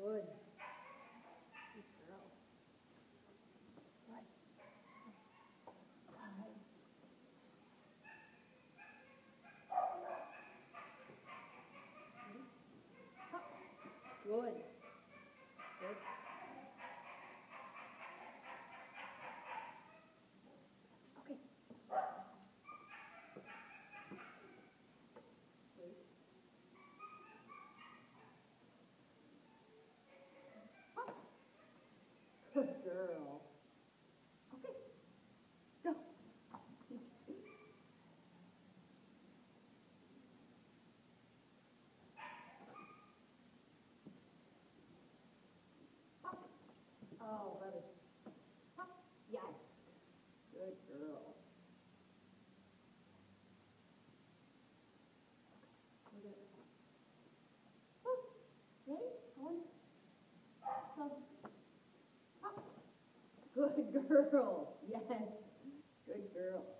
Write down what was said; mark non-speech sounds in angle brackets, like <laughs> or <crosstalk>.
Good. Good Oh, brother. Up. Yes. Good girl. Good. Oh, ready? Going. Go. Good girl. <laughs> Yes. Good girl.